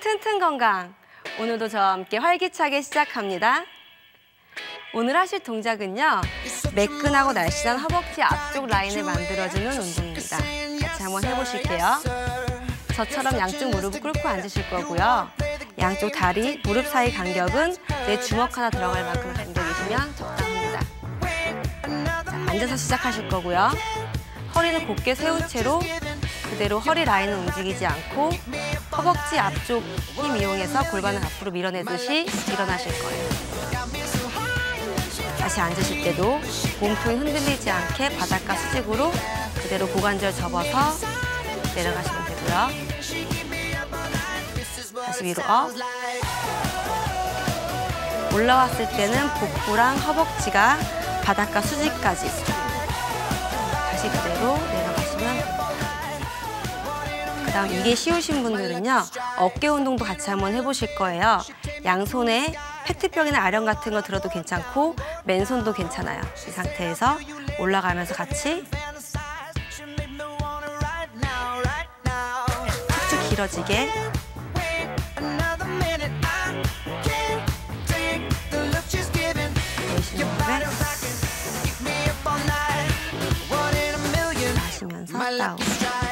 튼튼 건강. 오늘도 저와 함께 활기차게 시작합니다. 오늘 하실 동작은요. 매끈하고 날씬한 허벅지 앞쪽 라인을 만들어주는 운동입니다. 같이 한번 해보실게요. 저처럼 양쪽 무릎을 꿇고 앉으실 거고요. 양쪽 다리, 무릎 사이 간격은 내 주먹 하나 들어갈 만큼 간격이시면 적당합니다. 자, 앉아서 시작하실 거고요. 허리는 곧게 세운 채로 그대로 허리 라인을 움직이지 않고 허벅지 앞쪽 힘 이용해서 골반을 앞으로 밀어내듯이 일어나실 거예요. 다시 앉으실 때도 몸통이 흔들리지 않게 바닥과 수직으로 그대로 고관절 접어서 내려가시면 되고요. 다시 위로 up. 올라왔을 때는 복부랑 허벅지가 바닥과 수직까지 동작 이게 쉬우신 분들은요 어깨 운동도 같이 한번 해보실 거예요. 양손에 페트병이나 아령 같은 거 들어도 괜찮고 맨손도 괜찮아요. 이 상태에서 올라가면서 같이 툭툭 길어지게. 하시면서 다운.